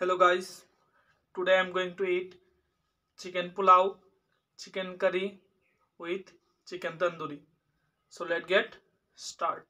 Hello guys, today I am going to eat chicken pulao, chicken curry with chicken tandoori. So let's get started.